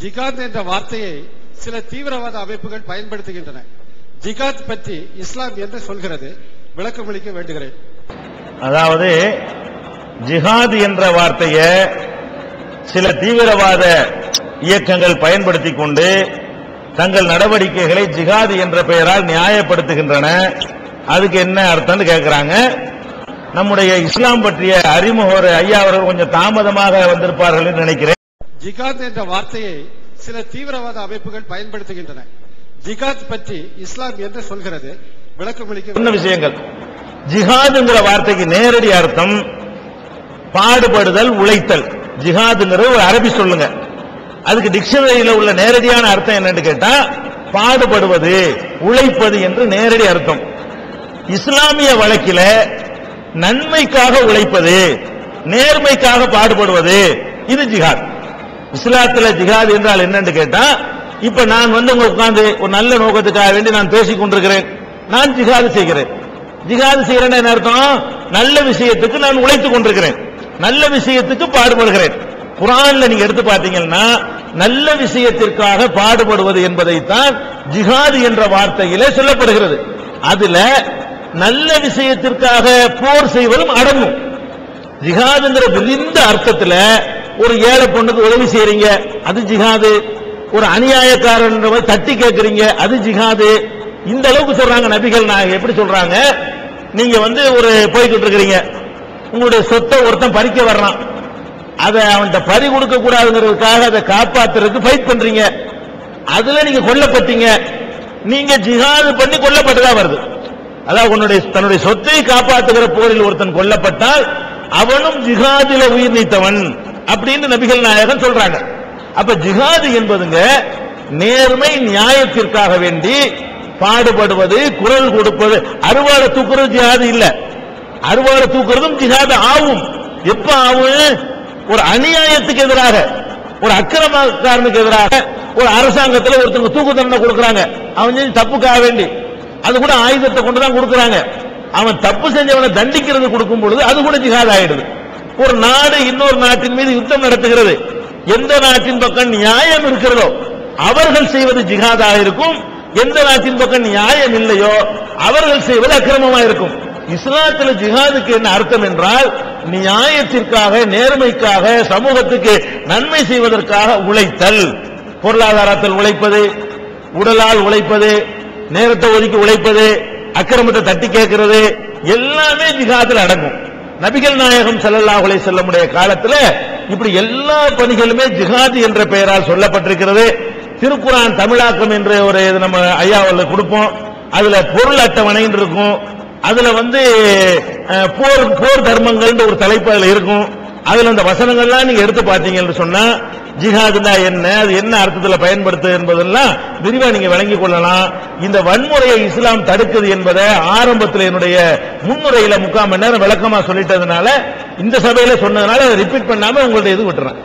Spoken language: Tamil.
ஜிகாத் என்ற வார்த்தையை சில தீவிரவாத அமைப்புகள் பயன்படுத்துகின்றன. ஜிகாத் பற்றி இஸ்லாம் என்று சொல்கிறது. விளக்கமளிக்க வேண்டுகிறேன். அதாவது ஜிஹாத் என்ற வார்த்தையை சில தீவிரவாத இயக்கங்கள் பயன்படுத்திக் கொண்டு தங்கள் நடவடிக்கைகளை ஜிகாது என்ற பெயரால் நியாயப்படுத்துகின்றன. அதுக்கு என்ன அர்த்தம்னு கேட்கிறாங்க நம்முடைய இஸ்லாம் பற்றிய அறிமுக ஐயா அவர்கள் கொஞ்சம் தாமதமாக வந்திருப்பார்கள் என்று நினைக்கிறேன். ஜிகாத் என்ற வார்த்தையை சில தீவிரவாத அமைப்புகள் பயன்படுத்துகின்றன. ஜிகாத் பற்றி இஸ்லாம் என்று சொல்கிறது. விளக்கமளிக்க சொன்ன விஷயங்கள். ஜிஹாதுங்கிற வார்த்தைக்கு நேரடி அர்த்தம் பாடுபடுதல் உழைத்தல். ஜிஹாதுங்கிறது ஒரு அரபி சொல்லுங்க. அதுக்கு டிக்ஷனரியில் உள்ள நேரடியான அர்த்தம் என்னன்னு கேட்டா பாடுபடுவது உழைப்பது என்று நேரடி அர்த்தம். இஸ்லாமிய வழக்கில நன்மைக்காக உழைப்பது நேர்மைக்காக பாடுபடுவது இது ஜிஹாத். இஸ்லாத்துல ஜிஹாத் என்றால் என்னன்னு கேட்டா இப்ப நான் வந்து உங்க உட்கார்ந்து ஒரு நல்ல நோக்கத்துக்காக வேண்டி நான் பேசிக் கொண்டிருக்கிறேன். நான் ஜிஹாது செய்கிறேன். ஜிஹாது செய்யறேன்னு என்ன அர்த்தம்? நல்ல விஷயத்துக்கு நான் உழைத்துக் கொண்டிருக்கிறேன். நல்ல விஷயத்துக்கு பாடுபடுகிறேன். குரான்ல நீங்க எடுத்து பார்த்தீங்கன்னா நல்ல விஷயத்திற்காக பாடுபடுவது என்பதைத்தான் ஜிஹாது என்ற வார்த்தையிலே சொல்லப்படுகிறது. அதுல நல்ல விஷயத்திற்காக போர் செய்வதும் அடங்கும். ஜிஹாதுங்கிற விரிந்த அர்த்தத்துல ஒரு ஏழை பொண்ணுக்கு உதவி செய்யறீங்க அது ஜிஹாது. ஒரு அநியாயக்காரன் தட்டி கேட்கறீங்க அது ஜிஹாது. இந்த அளவுக்கு சொல்றாங்க நபிகள் நாயகம் எப்படி சொல்றாங்க? நீங்க வந்து ஒரு போய்கிட்டு இருக்கிறீங்க உங்களுடைய சொத்தை ஒருத்தன் பறிக்க வர்றான். அதை அவன்கிட்ட பறி கொடுக்க கூடாதுங்கிறதுக்காக அதை காப்பாத்துறதுக்கு ஃபைட் பண்றீங்க. அதுல நீங்க கொல்லப்பட்டீங்க. நீங்க ஜிஹாது பண்ணி கொல்லப்பட்டதா வருது. அதாவது உன்னுடைய தன்னுடைய சொத்தை காப்பாற்றுகிற போரில் ஒருத்தன் கொல்லப்பட்டால் அவனும் ஜிஹாதில உயிர் நீத்தவன். அப்படின்னு நபிகள் நாயகன் சொல்றாங்க. அப்ப ஜிஹாது என்பதுங்க நேர்மை நியாயத்திற்காக வேண்டி பாடுபடுவது குரல் கொடுப்பது. அறுவாடை தூக்குறது ஜிஹாது இல்ல. அறுவாடை தூக்குறதும் ஜிஹாது ஆகும். எப்ப ஆகும்? ஒரு அநியாயத்துக்கு எதிராக ஒரு அக்கிரமக்காரனுக்கு எதிராக ஒரு அரசாங்கத்தில் ஒருத்தவங்க தூக்கு தண்டனை கொடுக்கறாங்க. அவன் செஞ்சு தப்புக்காக வேண்டி. அது கூட ஆயுதத்தை கொண்டு தான் கொடுக்கறாங்க. அவன் தப்பு செஞ்சவனை தண்டிக்கிறது கொடுக்கும் பொழுது அது கூட ஜிஹாத் ஆயிடுது. ஒரு நாடு இன்னொரு நாட்டின் மீது யுத்தம் நடத்துகிறது. எந்த நாட்டின் பக்கம் நியாயம் இருக்கிறதோ அவர்கள் செய்வது ஜிஹாதாக இருக்கும். எந்த நாட்டின் பக்கம் நியாயம் இல்லையோ அவர்கள் செய்வது அக்கிரமமாக இருக்கும். இஸ்லாத்தில் ஜிஹாதுக்கு என்ன அர்த்தம் என்றால் நியாயத்திற்காக நேர்மைக்காக சமூகத்துக்கு நன்மை செய்வதற்காக உழைத்தல். பொருளாதாரத்தில் உழைப்பது உடலால் உழைப்பது நேரத்தை ஒதுக்கி உழைப்பது அக்கிரமத்தை தட்டி கேட்கிறது எல்லாமே ஜிஹாத்தில் அடங்கும். நபிகள் நாயகம் ஸல்லல்லாஹு அலைஹி செல்லமுடைய காலத்தில் இப்படி எல்லா பணிகளுமே ஜிஹாத் என்ற பெயரால் சொல்லப்பட்டிருக்கிறது. திருக்குறான் தமிழாக்கம் என்று ஒரு இது நம்ம ஐயாவில் கொடுப்போம். அதுல பொருள் அட்டவணை இருக்கும். அதுல வந்து போர் போர் தர்மங்கள் ஒரு தலைப்பு அதுல இருக்கும். அதுல அந்த வசனங்கள்லாம் நீங்க எடுத்து பார்த்தீங்கன்னு சொன்னா ஜிஹாதுனா என்ன? அது என்ன அர்த்தத்துல பயன்படுத்து என்பதெல்லாம் விரிவா நீங்க விளங்கிக் கொள்ளலாம். இந்த வன்முறையை இஸ்லாம் தடுக்குது என்பதை ஆரம்பத்தில் என்னுடைய முன்னுரையில முக்கால் மணி நேரம் விளக்கமா சொல்லிட்டதுனால இந்த சபையில சொன்னதுனால ரிப்பீட் பண்ணாம உங்களுடைய இது விட்டுறேன்.